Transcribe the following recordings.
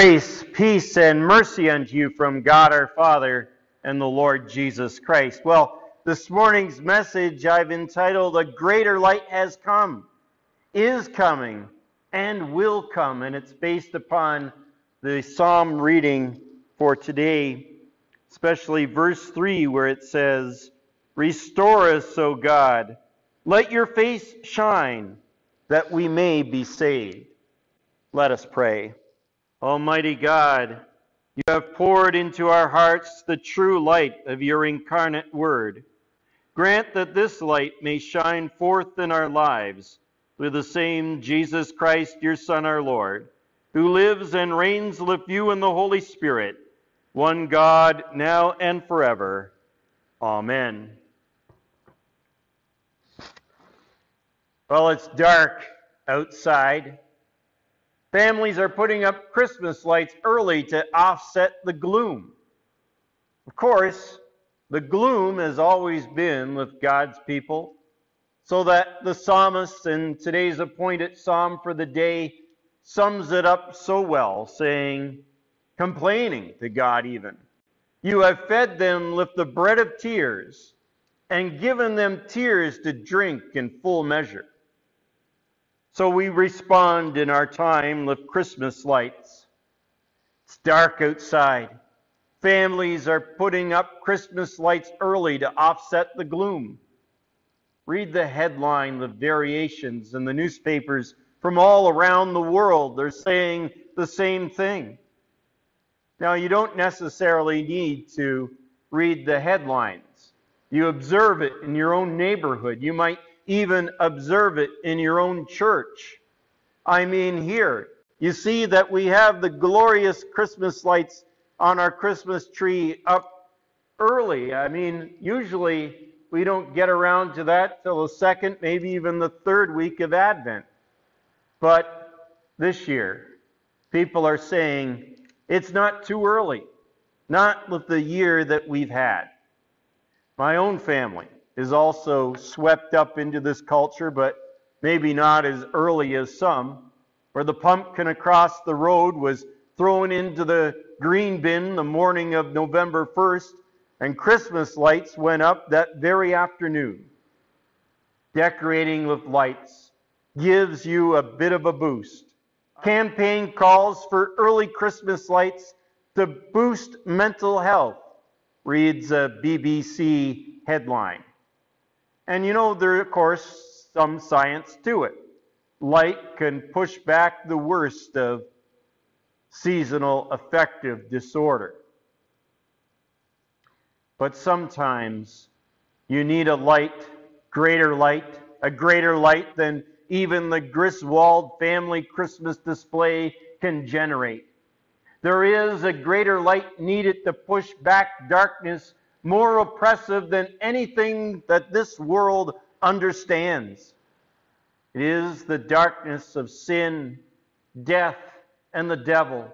Grace, peace, and mercy unto you from God our Father and the Lord Jesus Christ. Well, this morning's message I've entitled A Greater Light Has Come, is coming, and will come. And it's based upon the psalm reading for today, especially verse 3, where it says, Restore us, O God. Let your face shine, that we may be saved. Let us pray. Almighty God, you have poured into our hearts the true light of your incarnate word. Grant that this light may shine forth in our lives through the same Jesus Christ, your Son, our Lord, who lives and reigns with you in the Holy Spirit, one God, now and forever. Amen. Well, it's dark outside. Families are putting up Christmas lights early to offset the gloom. Of course, the gloom has always been with God's people, so that the psalmist in today's appointed psalm for the day sums it up so well, saying, complaining to God even, You have fed them with the bread of tears and given them tears to drink in full measure. So we respond in our time with Christmas lights. It's dark outside. Families are putting up Christmas lights early to offset the gloom. Read the headline, the variations in the newspapers from all around the world. They're saying the same thing. Now, you don't necessarily need to read the headlines. You observe it in your own neighborhood. You might even observe it in your own church. I mean, here, you see that we have the glorious Christmas lights on our Christmas tree up early. I mean, usually we don't get around to that till the second, maybe even the third week of Advent. But this year, people are saying it's not too early, not with the year that we've had. My own family, is also swept up into this culture, but maybe not as early as some, where the pumpkin across the road was thrown into the green bin the morning of November 1st, and Christmas lights went up that very afternoon. Decorating with lights gives you a bit of a boost. Campaign calls for early Christmas lights to boost mental health, reads a BBC headline. And you know, there, of course, some science to it. Light can push back the worst of seasonal affective disorder. But sometimes you need a light, greater light, a greater light than even the Griswold family Christmas display can generate. There is a greater light needed to push back darkness more oppressive than anything that this world understands. It is the darkness of sin, death, and the devil.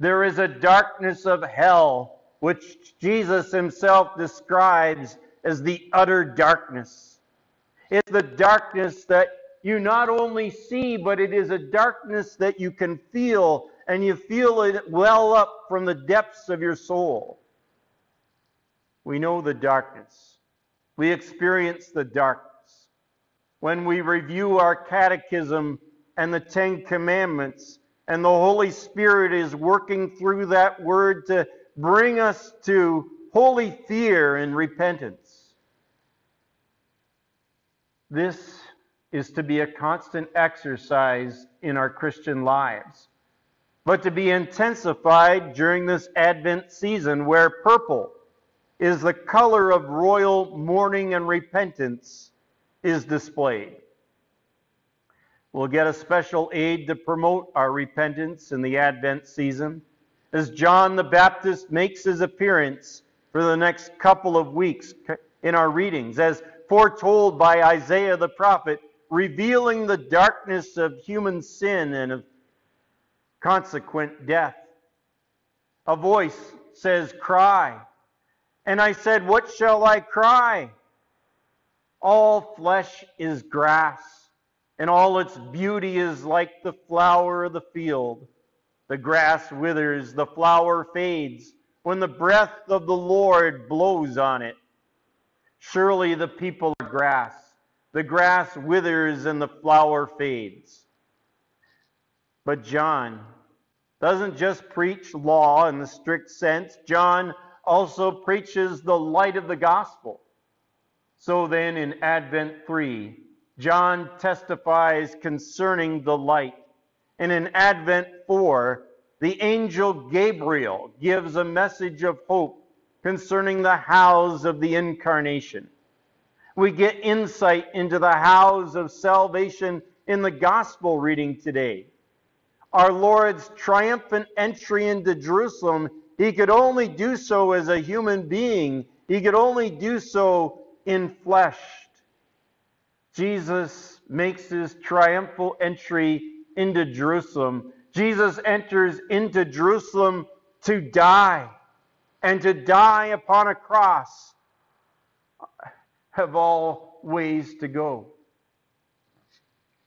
There is a darkness of hell, which Jesus himself describes as the utter darkness. It's the darkness that you not only see, but it is a darkness that you can feel, and you feel it well up from the depths of your soul. We know the darkness. We experience the darkness. When we review our catechism and the Ten Commandments, and the Holy Spirit is working through that word to bring us to holy fear and repentance. This is to be a constant exercise in our Christian lives, but to be intensified during this Advent season where purple is the color of royal mourning and repentance is displayed. We'll get a special aid to promote our repentance in the Advent season as John the Baptist makes his appearance for the next couple of weeks in our readings, as foretold by Isaiah the prophet, revealing the darkness of human sin and of consequent death. A voice says, Cry. And I said, What shall I cry? All flesh is grass, and all its beauty is like the flower of the field. The grass withers, the flower fades, when the breath of the Lord blows on it. Surely the people are grass. The grass withers and the flower fades. But John doesn't just preach law in the strict sense, John also preaches the light of the gospel. So then, in Advent 3, John testifies concerning the light. And in Advent 4, the angel Gabriel gives a message of hope concerning the hows of the incarnation. We get insight into the hows of salvation in the gospel reading today. Our Lord's triumphant entry into Jerusalem, he could only do so as a human being. He could only do so in flesh. Jesus makes his triumphal entry into Jerusalem. Jesus enters into Jerusalem to die, and to die upon a cross have all ways to go.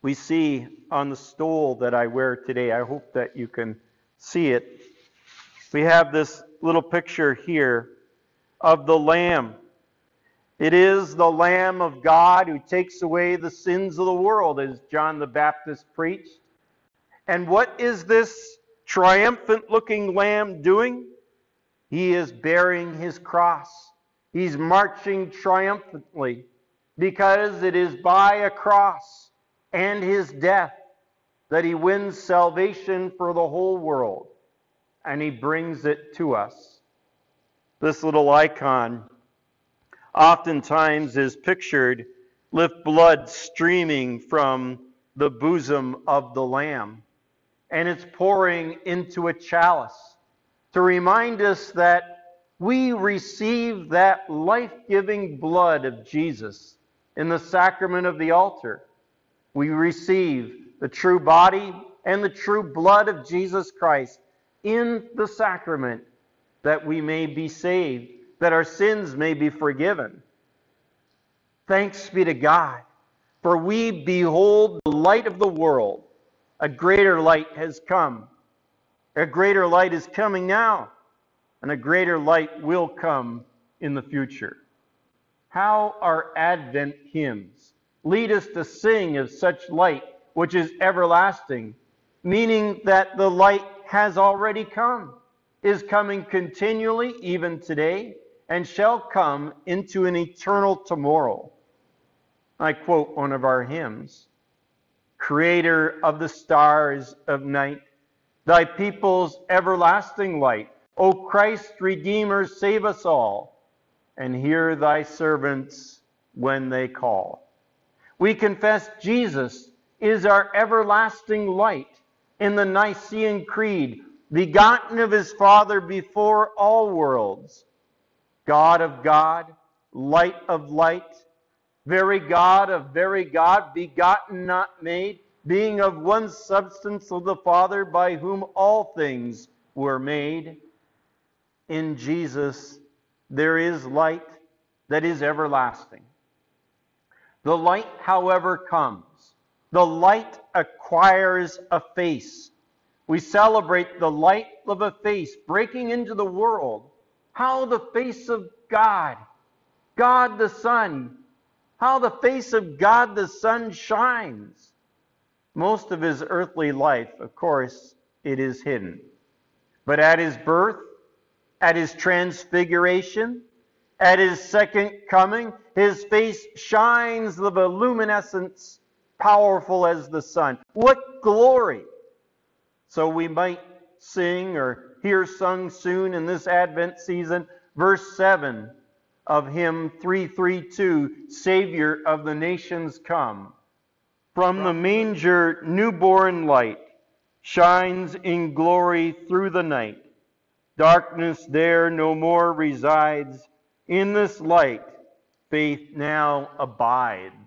We see on the stole that I wear today, I hope that you can see it. We have this little picture here of the Lamb it is the Lamb of God who takes away the sins of the world, as John the Baptist preached. And what is this triumphant looking Lamb doing? He is bearing his cross. He's marching triumphantly because it is by a cross and his death that he wins salvation for the whole world and he brings it to us. This little icon oftentimes is pictured with blood streaming from the bosom of the Lamb. And it's pouring into a chalice to remind us that we receive that life giving blood of Jesus in the sacrament of the altar. We receive the true body and the true blood of Jesus Christ in the sacrament that we may be saved that our sins may be forgiven. Thanks be to God, for we behold the light of the world. A greater light has come. A greater light is coming now, and a greater light will come in the future. How our Advent hymns lead us to sing of such light which is everlasting, meaning that the light has already come, is coming continually, even today, and shall come into an eternal tomorrow. I quote one of our hymns Creator of the stars of night, thy people's everlasting light, O Christ, Redeemer, save us all, and hear thy servants when they call. We confess Jesus is our everlasting light in the Nicene Creed, begotten of his Father before all worlds God of God, light of light, very God of very God, begotten, not made, being of one substance of the Father, by whom all things were made. In Jesus there is light that is everlasting. The light, however, comes. The light acquires a face. We celebrate the light of a face breaking into the world how the face of God, God the Son, how the face of God the Son shines. Most of his earthly life, of course, it is hidden. But at his birth, at his transfiguration, at his second coming, his face shines a luminescence powerful as the sun. What glory! So we might sing or hear sung soon in this Advent season, verse 7 of hymn 332 Savior of the nations come. From the manger, newborn light shines in glory through the night. Darkness there no more resides. In this light, faith now abides.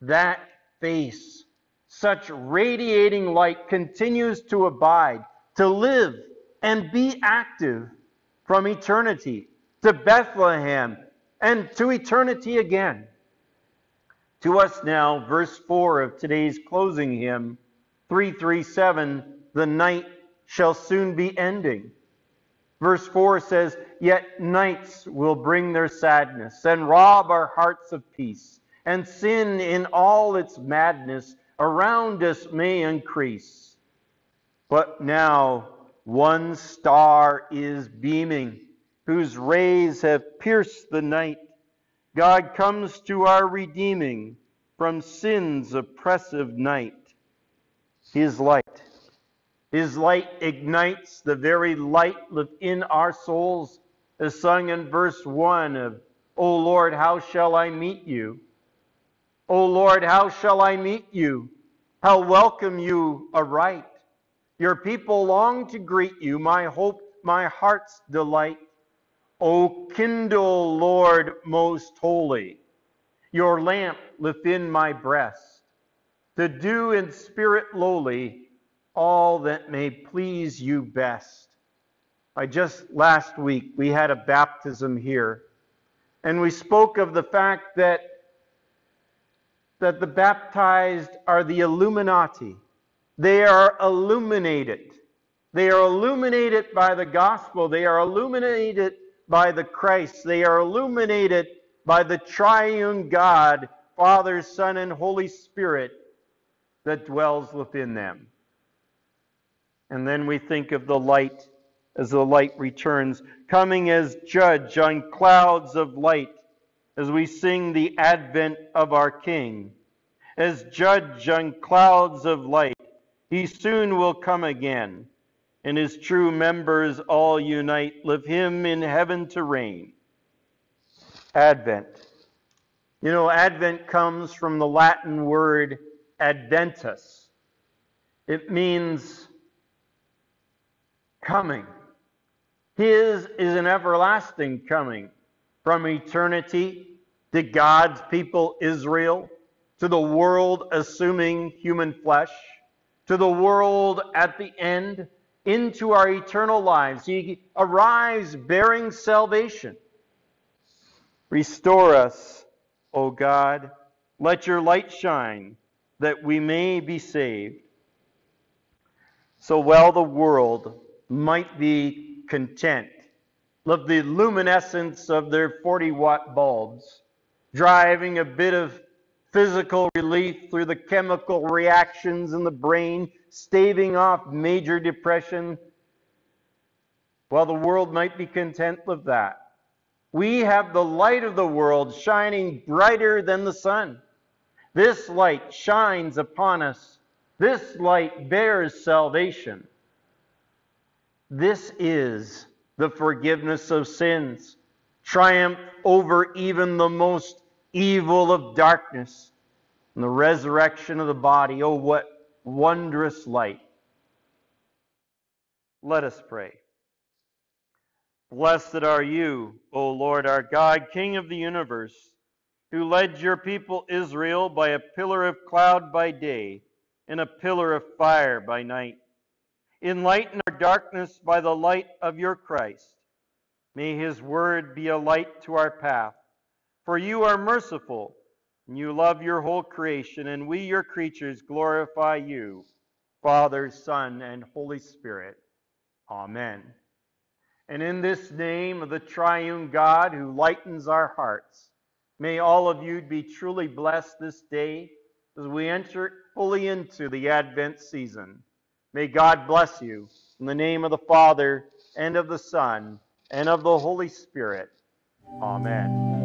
That face, such radiating light, continues to abide to live and be active from eternity to Bethlehem and to eternity again. To us now, verse 4 of today's closing hymn, 337, The Night shall soon be ending. Verse 4 says, Yet nights will bring their sadness and rob our hearts of peace, and sin in all its madness around us may increase. But now one star is beaming, whose rays have pierced the night. God comes to our redeeming from sin's oppressive night. His light. His light ignites the very light within our souls, as sung in verse 1 of, O Lord, how shall I meet you? O Lord, how shall I meet you? How welcome you aright. Your people long to greet you, my hope, my heart's delight. O kindle, Lord most holy, your lamp within my breast, to do in spirit lowly all that may please you best. I just last week we had a baptism here, and we spoke of the fact that that the baptized are the Illuminati. They are illuminated. They are illuminated by the gospel. They are illuminated by the Christ. They are illuminated by the triune God, Father, Son, and Holy Spirit that dwells within them. And then we think of the light as the light returns, coming as judge on clouds of light as we sing the advent of our King. As judge on clouds of light, he soon will come again, and his true members all unite, live him in heaven to reign. Advent. You know, Advent comes from the Latin word adventus. It means coming. His is an everlasting coming from eternity to God's people Israel, to the world assuming human flesh, to the world at the end, into our eternal lives. He arrives bearing salvation. Restore us, O God. Let your light shine that we may be saved. So while the world might be content. Love the luminescence of their 40 watt bulbs, driving a bit of physical relief through the chemical reactions in the brain, staving off major depression. While the world might be content with that, we have the light of the world shining brighter than the sun. This light shines upon us. This light bears salvation. This is the forgiveness of sins, triumph over even the most evil of darkness, and the resurrection of the body. Oh, what wondrous light! Let us pray. Blessed are you, O Lord our God, King of the universe, who led your people Israel by a pillar of cloud by day and a pillar of fire by night. Enlighten our darkness by the light of your Christ. May his word be a light to our path. For you are merciful, and you love your whole creation, and we, your creatures, glorify you, Father, Son, and Holy Spirit. Amen. And in this name of the triune God who lightens our hearts, may all of you be truly blessed this day as we enter fully into the Advent season. May God bless you. In the name of the Father, and of the Son, and of the Holy Spirit. Amen.